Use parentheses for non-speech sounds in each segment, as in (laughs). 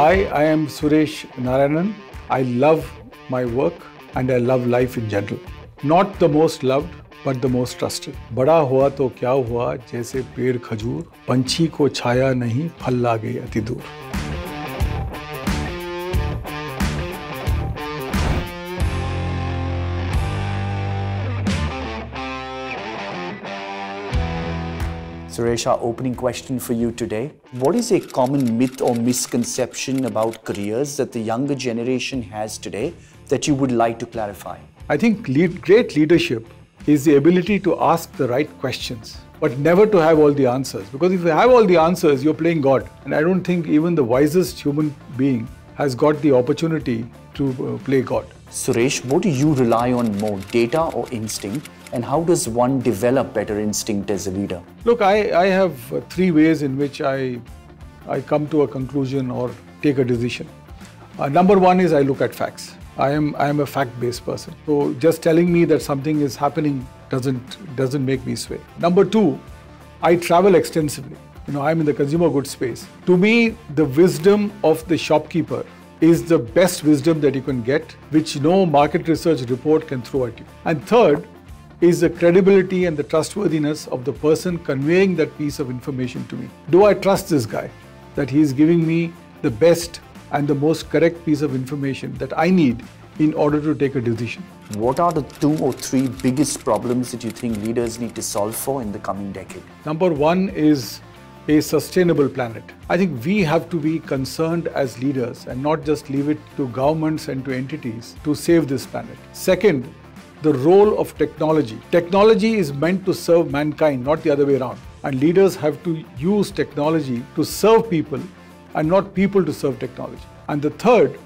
Hi, I am Suresh Narayanan. I love my work and I love life in general. Not the most loved, but the most trusted. बड़ा हुआ तो क्या हुआ जैसे पेड़ खजूर पंछी को छाया नहीं फल ला गई अति दूर Suresh, our opening question for you today. What is a common myth or misconception about careers that the younger generation has today that you would like to clarify? I think lead, great leadership is the ability to ask the right questions, but never to have all the answers. Because if you have all the answers, you're playing God. And I don't think even the wisest human being has got the opportunity to uh, play God. Suresh, what do you rely on more, data or instinct? And how does one develop better instinct as a leader? Look, I, I have three ways in which I, I come to a conclusion or take a decision. Uh, number one is I look at facts. I am, I am a fact-based person. So just telling me that something is happening doesn't, doesn't make me sway. Number two, I travel extensively. You know, I'm in the consumer goods space. To me, the wisdom of the shopkeeper is the best wisdom that you can get, which no market research report can throw at you. And third, is the credibility and the trustworthiness of the person conveying that piece of information to me. Do I trust this guy that he is giving me the best and the most correct piece of information that I need in order to take a decision? What are the two or three biggest problems that you think leaders need to solve for in the coming decade? Number one is a sustainable planet. I think we have to be concerned as leaders and not just leave it to governments and to entities to save this planet. Second, the role of technology. Technology is meant to serve mankind, not the other way around. And leaders have to use technology to serve people and not people to serve technology. And the third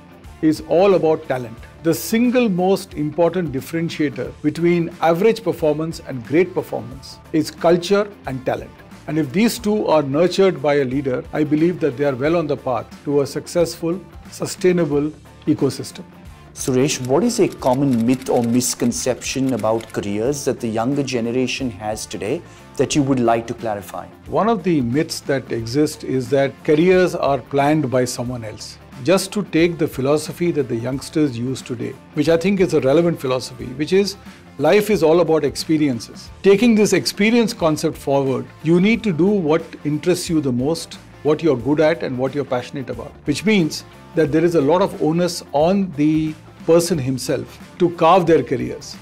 is all about talent. The single most important differentiator between average performance and great performance is culture and talent. And if these two are nurtured by a leader, I believe that they are well on the path to a successful, sustainable ecosystem. Suresh, what is a common myth or misconception about careers that the younger generation has today that you would like to clarify? One of the myths that exist is that careers are planned by someone else. Just to take the philosophy that the youngsters use today, which I think is a relevant philosophy, which is life is all about experiences. Taking this experience concept forward, you need to do what interests you the most, what you're good at, and what you're passionate about, which means that there is a lot of onus on the person himself to carve their careers.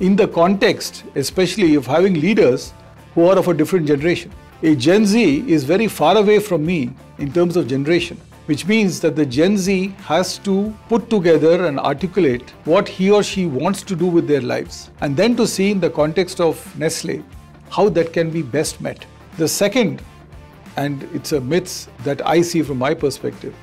In the context, especially of having leaders who are of a different generation. A Gen Z is very far away from me in terms of generation, which means that the Gen Z has to put together and articulate what he or she wants to do with their lives, and then to see in the context of Nestle how that can be best met. The second, and it's a myth that I see from my perspective,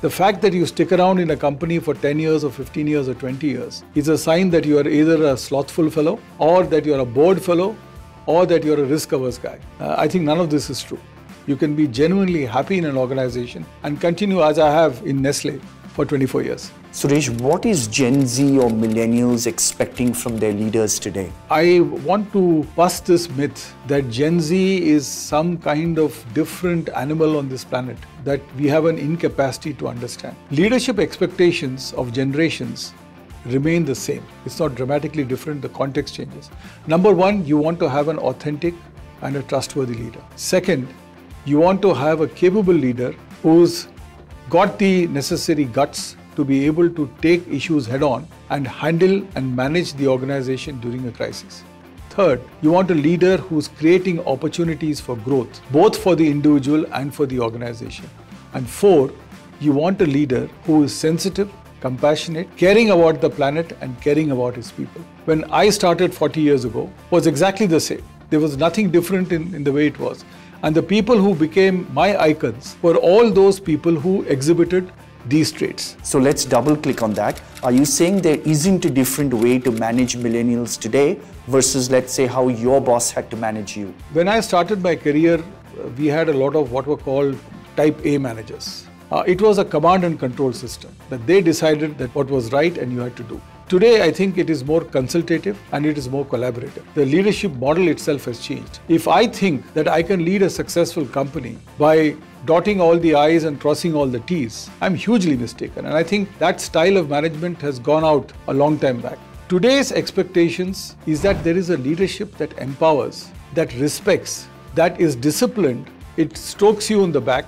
the fact that you stick around in a company for 10 years or 15 years or 20 years is a sign that you are either a slothful fellow or that you're a bored fellow or that you're a risk averse guy. Uh, I think none of this is true. You can be genuinely happy in an organization and continue as I have in Nestle for 24 years. Suresh, what is Gen Z or millennials expecting from their leaders today? I want to bust this myth that Gen Z is some kind of different animal on this planet that we have an incapacity to understand. Leadership expectations of generations remain the same. It's not dramatically different, the context changes. Number one, you want to have an authentic and a trustworthy leader. Second, you want to have a capable leader who's got the necessary guts to be able to take issues head on and handle and manage the organization during a crisis. Third, you want a leader who's creating opportunities for growth, both for the individual and for the organization. And four, you want a leader who is sensitive, compassionate, caring about the planet and caring about his people. When I started 40 years ago it was exactly the same. There was nothing different in, in the way it was. And the people who became my icons were all those people who exhibited these traits. So let's double click on that. Are you saying there isn't a different way to manage millennials today versus, let's say, how your boss had to manage you? When I started my career, we had a lot of what were called type A managers. Uh, it was a command and control system that they decided that what was right and you had to do. Today, I think it is more consultative and it is more collaborative. The leadership model itself has changed. If I think that I can lead a successful company by dotting all the I's and crossing all the T's, I'm hugely mistaken. And I think that style of management has gone out a long time back. Today's expectations is that there is a leadership that empowers, that respects, that is disciplined. It strokes you on the back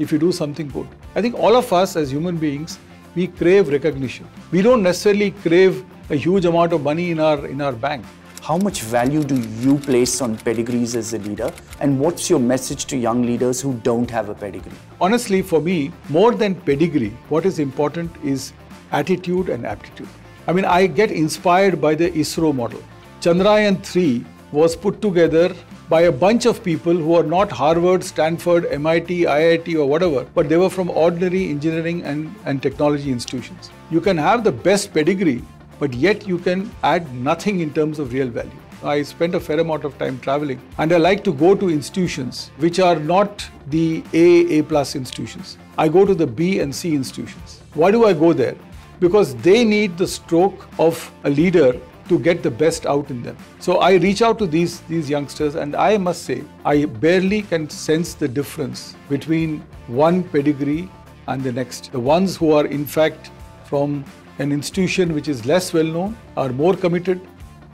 if you do something good. I think all of us as human beings, we crave recognition. We don't necessarily crave a huge amount of money in our in our bank. How much value do you place on pedigrees as a leader? And what's your message to young leaders who don't have a pedigree? Honestly, for me, more than pedigree, what is important is attitude and aptitude. I mean, I get inspired by the ISRO model. Chandrayaan 3 was put together by a bunch of people who are not Harvard, Stanford, MIT, IIT, or whatever, but they were from ordinary engineering and, and technology institutions. You can have the best pedigree, but yet you can add nothing in terms of real value. I spent a fair amount of time traveling and I like to go to institutions which are not the A, A plus institutions. I go to the B and C institutions. Why do I go there? Because they need the stroke of a leader to get the best out in them. So I reach out to these, these youngsters and I must say, I barely can sense the difference between one pedigree and the next. The ones who are in fact from an institution which is less well known are more committed,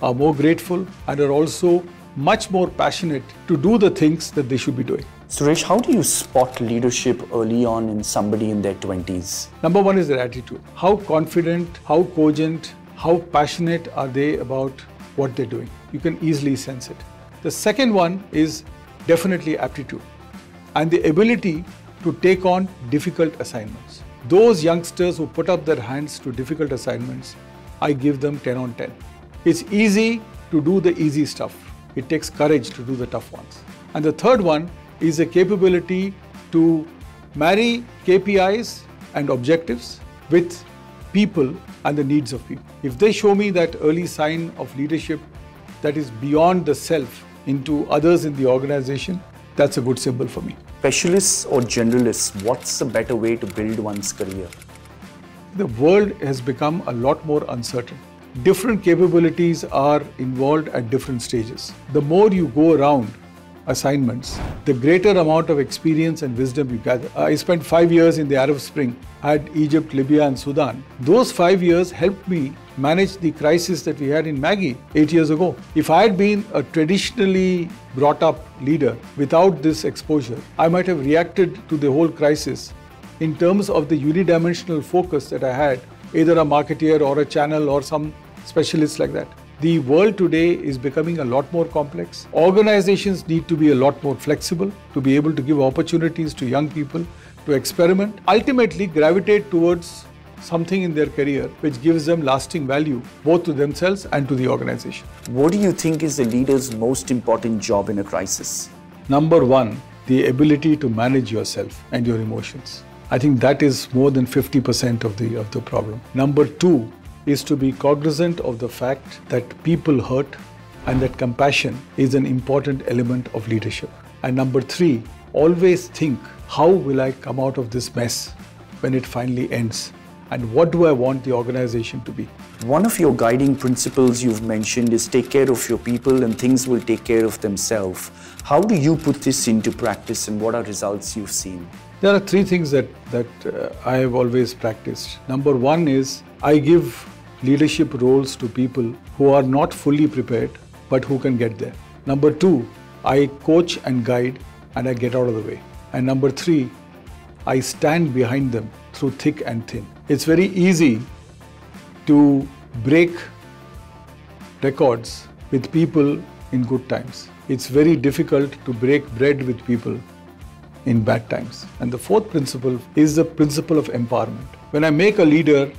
are more grateful and are also much more passionate to do the things that they should be doing. Suresh, how do you spot leadership early on in somebody in their 20s? Number one is their attitude. How confident, how cogent, how passionate are they about what they're doing? You can easily sense it. The second one is definitely aptitude and the ability to take on difficult assignments. Those youngsters who put up their hands to difficult assignments, I give them 10 on 10. It's easy to do the easy stuff. It takes courage to do the tough ones. And the third one is the capability to marry KPIs and objectives with people and the needs of people. If they show me that early sign of leadership that is beyond the self into others in the organization, that's a good symbol for me. Specialists or generalists, what's a better way to build one's career? The world has become a lot more uncertain. Different capabilities are involved at different stages. The more you go around assignments, the greater amount of experience and wisdom you gather. I spent five years in the Arab Spring, had Egypt, Libya, and Sudan. Those five years helped me manage the crisis that we had in Maggi eight years ago. If I had been a traditionally brought up leader without this exposure, I might have reacted to the whole crisis in terms of the unidimensional focus that I had, either a marketeer or a channel or some specialist like that. The world today is becoming a lot more complex. Organizations need to be a lot more flexible to be able to give opportunities to young people to experiment, ultimately gravitate towards something in their career which gives them lasting value both to themselves and to the organization. What do you think is the leader's most important job in a crisis? Number one, the ability to manage yourself and your emotions. I think that is more than 50% of the, of the problem. Number two, is to be cognizant of the fact that people hurt and that compassion is an important element of leadership. And number three, always think how will I come out of this mess when it finally ends? And what do I want the organization to be? One of your guiding principles you've mentioned is take care of your people and things will take care of themselves. How do you put this into practice and what are results you've seen? There are three things that, that uh, I have always practiced. Number one is I give leadership roles to people who are not fully prepared but who can get there. Number two, I coach and guide and I get out of the way. And number three, I stand behind them through thick and thin. It's very easy to break records with people in good times. It's very difficult to break bread with people in bad times. And the fourth principle is the principle of empowerment. When I make a leader,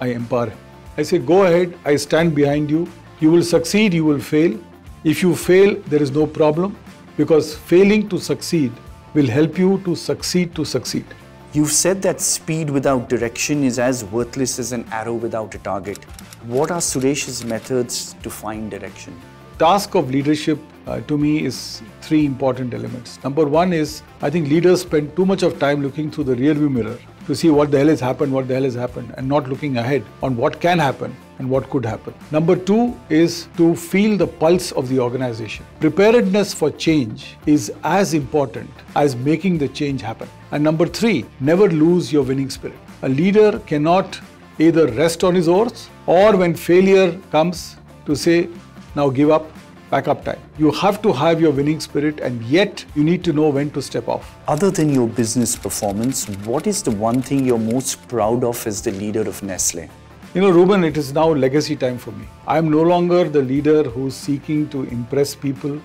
I empower him. I say, go ahead, I stand behind you. You will succeed, you will fail. If you fail, there is no problem because failing to succeed will help you to succeed to succeed. You've said that speed without direction is as worthless as an arrow without a target. What are Suresh's methods to find direction? Task of leadership uh, to me is three important elements. Number one is I think leaders spend too much of time looking through the rearview mirror to see what the hell has happened, what the hell has happened, and not looking ahead on what can happen and what could happen. Number two is to feel the pulse of the organization. Preparedness for change is as important as making the change happen. And number three, never lose your winning spirit. A leader cannot either rest on his oars or when failure comes to say, now give up, backup time. You have to have your winning spirit and yet you need to know when to step off. Other than your business performance, what is the one thing you're most proud of as the leader of Nestle? You know, Ruben, it is now legacy time for me. I am no longer the leader who's seeking to impress people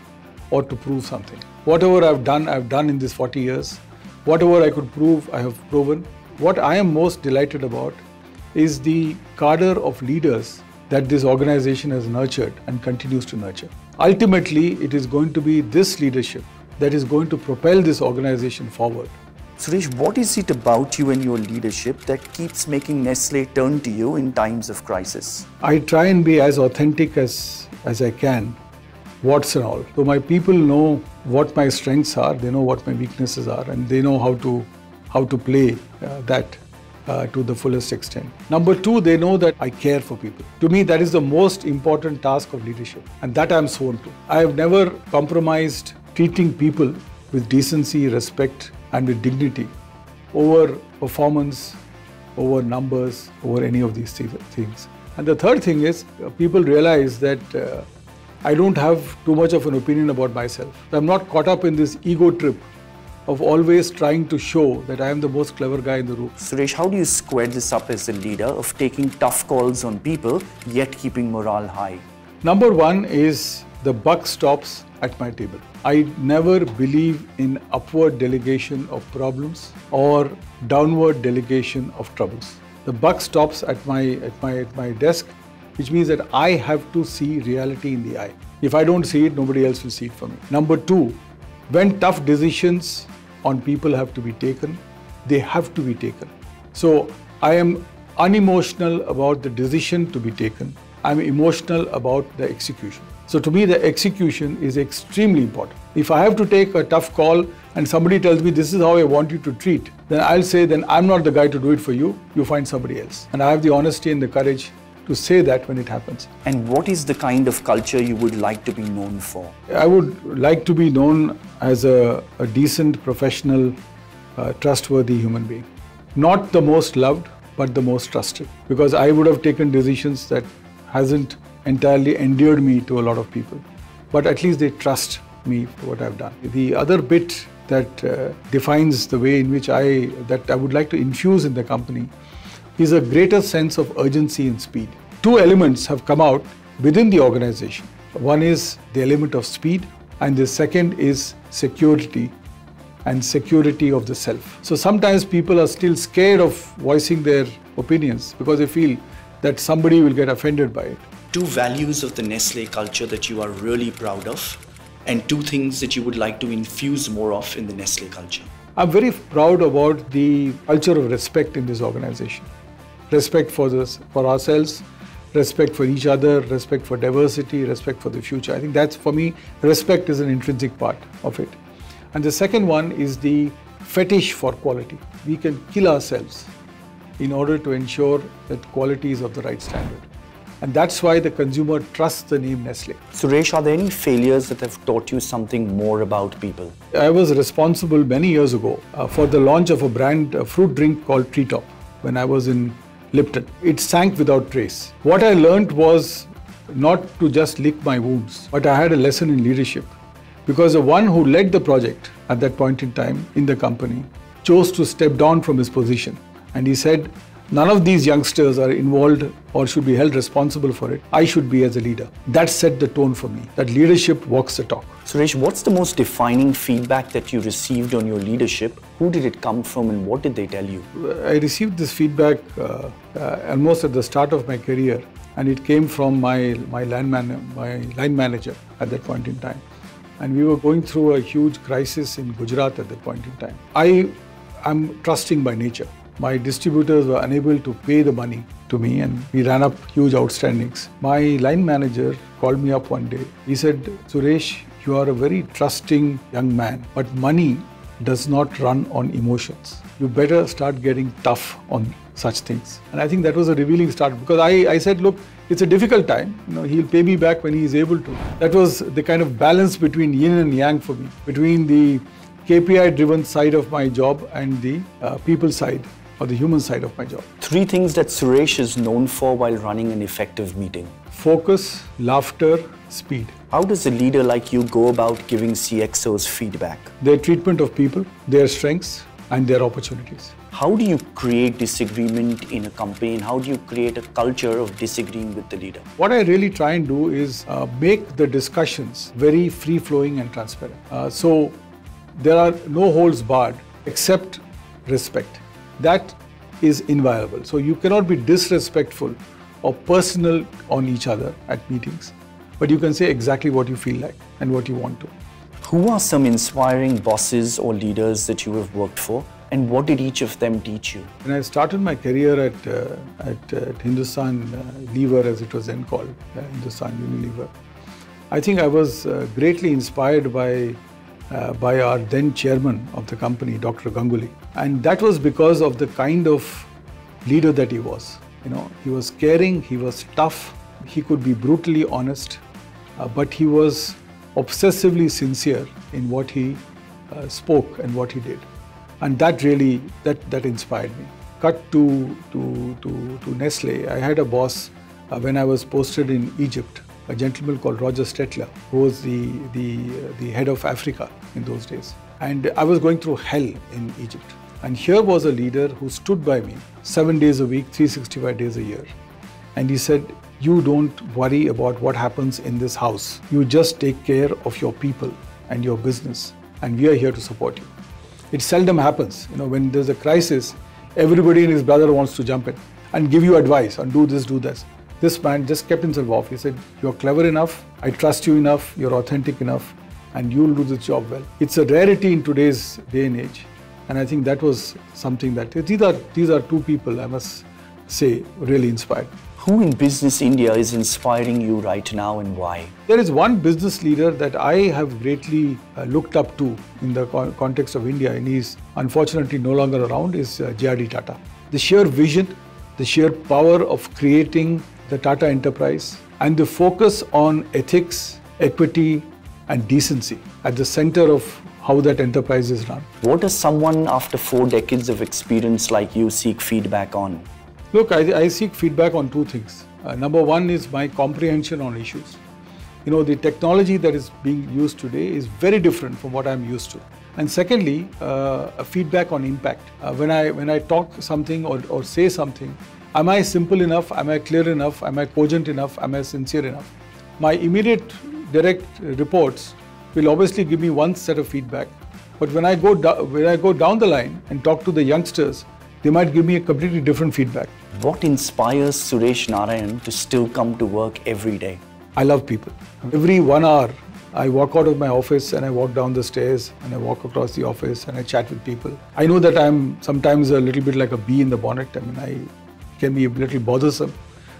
or to prove something. Whatever I've done, I've done in these 40 years. Whatever I could prove, I have proven. What I am most delighted about is the cadre of leaders that this organization has nurtured and continues to nurture. Ultimately, it is going to be this leadership that is going to propel this organization forward. Suresh, what is it about you and your leadership that keeps making Nestle turn to you in times of crisis? I try and be as authentic as, as I can, what's and all. So my people know what my strengths are, they know what my weaknesses are, and they know how to how to play uh, that uh, to the fullest extent. Number two, they know that I care for people. To me, that is the most important task of leadership, and that I'm sworn to. I have never compromised treating people with decency, respect, and with dignity over performance, over numbers, over any of these things. And the third thing is, uh, people realize that uh, I don't have too much of an opinion about myself. I'm not caught up in this ego trip of always trying to show that I am the most clever guy in the room. Suresh, how do you square this up as a leader of taking tough calls on people yet keeping morale high? Number one is the buck stops at my table. I never believe in upward delegation of problems or downward delegation of troubles. The buck stops at my, at my, at my desk, which means that I have to see reality in the eye. If I don't see it, nobody else will see it for me. Number two, when tough decisions on people have to be taken, they have to be taken. So I am unemotional about the decision to be taken. I'm emotional about the execution. So to me, the execution is extremely important. If I have to take a tough call and somebody tells me this is how I want you to treat, then I'll say, then I'm not the guy to do it for you. You find somebody else. And I have the honesty and the courage to say that when it happens. And what is the kind of culture you would like to be known for? I would like to be known as a, a decent, professional, uh, trustworthy human being. Not the most loved, but the most trusted. Because I would have taken decisions that hasn't entirely endeared me to a lot of people. But at least they trust me for what I've done. The other bit that uh, defines the way in which I that I would like to infuse in the company is a greater sense of urgency and speed. Two elements have come out within the organization. One is the element of speed, and the second is security and security of the self. So sometimes people are still scared of voicing their opinions because they feel that somebody will get offended by it. Two values of the Nestle culture that you are really proud of, and two things that you would like to infuse more of in the Nestle culture. I'm very proud about the culture of respect in this organization respect for this, for ourselves, respect for each other, respect for diversity, respect for the future. I think that's for me, respect is an intrinsic part of it. And the second one is the fetish for quality. We can kill ourselves in order to ensure that quality is of the right standard. And that's why the consumer trusts the name Nestle. Suresh, are there any failures that have taught you something more about people? I was responsible many years ago uh, for the launch of a brand a fruit drink called Treetop when I was in Lipton. It sank without trace. What I learned was not to just lick my wounds, but I had a lesson in leadership. Because the one who led the project at that point in time in the company chose to step down from his position. And he said, None of these youngsters are involved or should be held responsible for it. I should be as a leader. That set the tone for me. That leadership walks the talk. Suresh, what's the most defining feedback that you received on your leadership? Who did it come from and what did they tell you? I received this feedback uh, uh, almost at the start of my career and it came from my, my, line man, my line manager at that point in time. And we were going through a huge crisis in Gujarat at that point in time. I am trusting by nature my distributors were unable to pay the money to me and we ran up huge outstandings. My line manager called me up one day. He said, Suresh, you are a very trusting young man, but money does not run on emotions. You better start getting tough on such things. And I think that was a revealing start because I, I said, look, it's a difficult time. You know, he'll pay me back when he is able to. That was the kind of balance between yin and yang for me, between the KPI driven side of my job and the uh, people side or the human side of my job. Three things that Suresh is known for while running an effective meeting. Focus, laughter, speed. How does a leader like you go about giving CXOs feedback? Their treatment of people, their strengths, and their opportunities. How do you create disagreement in a company and how do you create a culture of disagreeing with the leader? What I really try and do is uh, make the discussions very free flowing and transparent. Uh, so there are no holds barred except respect. That is inviolable. So you cannot be disrespectful or personal on each other at meetings, but you can say exactly what you feel like and what you want to. Who are some inspiring bosses or leaders that you have worked for? And what did each of them teach you? When I started my career at, uh, at, uh, at, Hindustan uh, Lever, as it was then called, uh, Hindustan Unilever, I think I was uh, greatly inspired by uh, by our then chairman of the company, Dr. Ganguly. And that was because of the kind of leader that he was. You know, he was caring, he was tough, he could be brutally honest, uh, but he was obsessively sincere in what he uh, spoke and what he did. And that really, that, that inspired me. Cut to, to, to, to Nestle, I had a boss uh, when I was posted in Egypt a gentleman called Roger Stetler, who was the, the, the head of Africa in those days. And I was going through hell in Egypt. And here was a leader who stood by me seven days a week, 365 days a year. And he said, You don't worry about what happens in this house. You just take care of your people and your business. And we are here to support you. It seldom happens. You know, when there's a crisis, everybody and his brother wants to jump in and give you advice and do this, do this. This man just kept himself off. He said, You're clever enough, I trust you enough, you're authentic enough, and you'll do the job well. It's a rarity in today's day and age. And I think that was something that these are these are two people I must say really inspired. Who in Business India is inspiring you right now and why? There is one business leader that I have greatly uh, looked up to in the co- context of India, and he's unfortunately no longer around, is uh, J.R.D. Tata. The sheer vision, the sheer power of creating the Tata enterprise, and the focus on ethics, equity, and decency at the center of how that enterprise is run. What does someone after four decades of experience like you seek feedback on? Look, I, I seek feedback on two things. Uh, number one is my comprehension on issues. You know, the technology that is being used today is very different from what I'm used to. And secondly, uh, a feedback on impact. Uh, when I when I talk something or, or say something, Am I simple enough? Am I clear enough? Am I cogent enough? Am I sincere enough? My immediate direct reports will obviously give me one set of feedback. But when I go when I go down the line and talk to the youngsters, they might give me a completely different feedback. What inspires Suresh Narayan to still come to work every day? I love people. Every one hour, I walk out of my office and I walk down the stairs and I walk across the office and I chat with people. I know that I'm sometimes a little bit like a bee in the bonnet. I mean, I can be a little bothersome,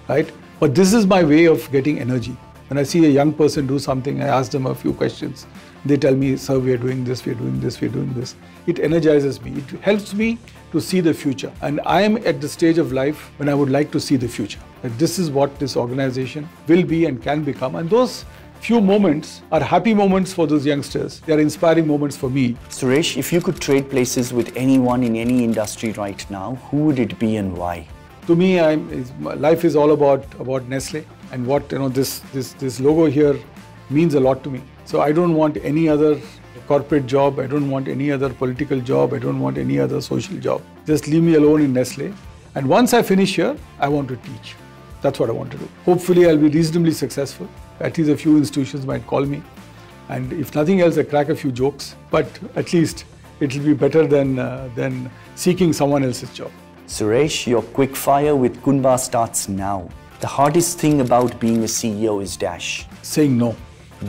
right? But this is my way of getting energy. When I see a young person do something, I ask them a few questions. They tell me, sir, we are doing this, we are doing this, we are doing this. It energizes me. It helps me to see the future. And I am at the stage of life when I would like to see the future. That this is what this organization will be and can become. And those few moments are happy moments for those youngsters. They are inspiring moments for me. Suresh, if you could trade places with anyone in any industry right now, who would it be and why? to me, I'm, life is all about about Nestle and what you know this this this logo here means a lot to me. So I don't want any other corporate job. I don't want any other political job. I don't want any other social job. Just leave me alone in Nestle. And once I finish here, I want to teach. That's what I want to do. Hopefully, I'll be reasonably successful. At least a few institutions might call me. And if nothing else, I crack a few jokes. But at least it'll be better than, uh, than seeking someone else's job. Suresh, your quick fire with Qunba starts now. The hardest thing about being a CEO is dash. Saying no.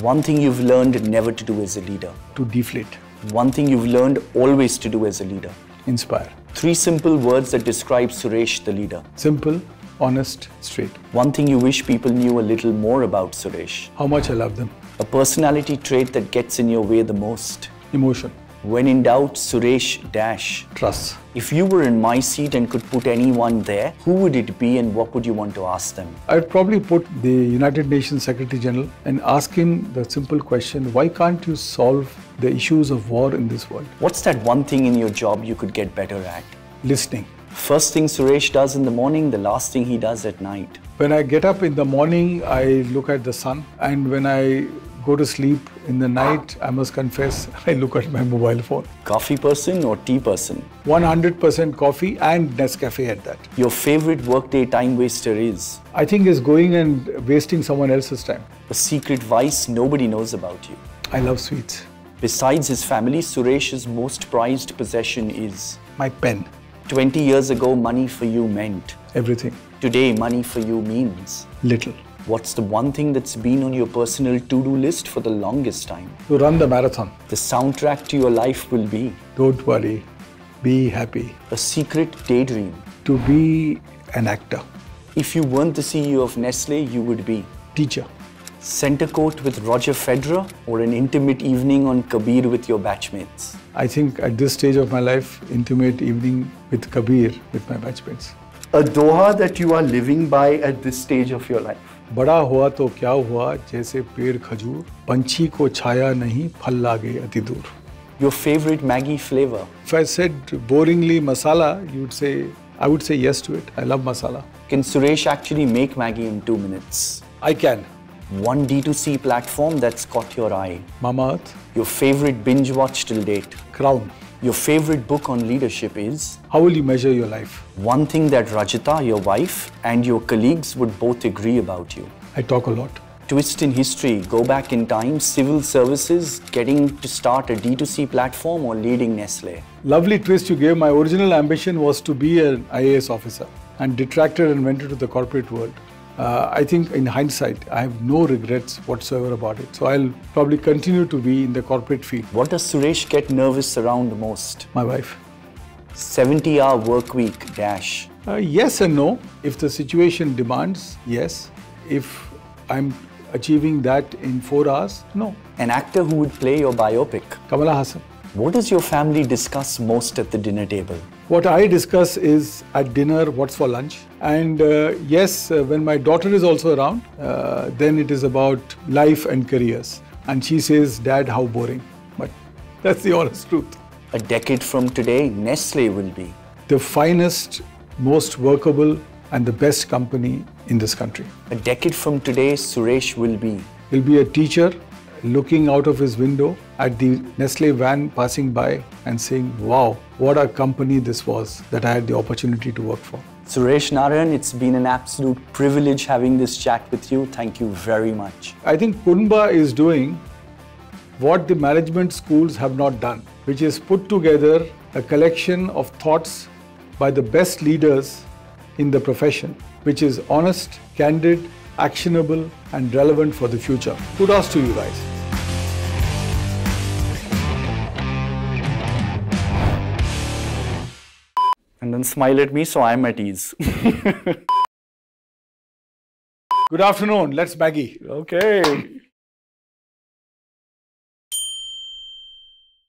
One thing you've learned never to do as a leader. To deflate. One thing you've learned always to do as a leader. Inspire. Three simple words that describe Suresh the leader. Simple, honest, straight. One thing you wish people knew a little more about Suresh. How much I love them. A personality trait that gets in your way the most. Emotion. When in doubt, Suresh Dash. Trust. If you were in my seat and could put anyone there, who would it be and what would you want to ask them? I'd probably put the United Nations Secretary General and ask him the simple question why can't you solve the issues of war in this world? What's that one thing in your job you could get better at? Listening. First thing Suresh does in the morning, the last thing he does at night. When I get up in the morning, I look at the sun, and when I go to sleep in the night, I must confess, (laughs) I look at my mobile phone. Coffee person or tea person? 100% coffee and Nescafe at that. Your favorite workday time waster is? I think is going and wasting someone else's time. A secret vice nobody knows about you. I love sweets. Besides his family, Suresh's most prized possession is? My pen. 20 years ago, money for you meant? Everything. Today, money for you means? Little. What's the one thing that's been on your personal to do list for the longest time? To run the marathon. The soundtrack to your life will be? Don't worry. Be happy. A secret daydream. To be an actor. If you weren't the CEO of Nestle, you would be? Teacher. Center court with Roger Federer or an intimate evening on Kabir with your batchmates? I think at this stage of my life, intimate evening with Kabir with my batchmates. A doha that you are living by at this stage of your life? बड़ा हुआ तो क्या हुआ जैसे पेड़ खजूर पंछी को छाया नहीं फल लागे अति दूर your favourite Maggi flavour faced boringly masala you say I would say yes to it I love masala can Suresh actually make Maggi in 2 minutes I can One D2C platform that's caught your eye. Mamaearth. Your favorite binge watch till date. Crown. Your favorite book on leadership is? How will you measure your life? One thing that Rajita, your wife, and your colleagues would both agree about you. I talk a lot. Twist in history, go back in time, civil services, getting to start a D2C platform or leading Nestle. Lovely twist you gave. My original ambition was to be an IAS officer and detracted and went into the corporate world. Uh, I think in hindsight, I have no regrets whatsoever about it. So I'll probably continue to be in the corporate field. What does Suresh get nervous around most? My wife. 70 hour work week dash. Uh, yes and no. If the situation demands, yes. If I'm achieving that in four hours, no. An actor who would play your biopic. Kamal Haasan. What does your family discuss most at the dinner table? What I discuss is at dinner what's for lunch. And uh, yes, uh, when my daughter is also around, uh, then it is about life and careers. And she says, Dad, how boring. But (laughs) that's the honest truth. A decade from today, Nestle will be the finest, most workable, and the best company in this country. A decade from today, Suresh will be. He'll be a teacher looking out of his window at the Nestle van passing by and saying, Wow, what a company this was that I had the opportunity to work for. Suresh Narayan, it's been an absolute privilege having this chat with you. Thank you very much. I think Qunba is doing what the management schools have not done, which is put together a collection of thoughts by the best leaders in the profession, which is honest, candid, actionable, and relevant for the future. Kudos to you guys. And smile at me so I'm at ease. (laughs) Good afternoon. Let's Maggi. Okay.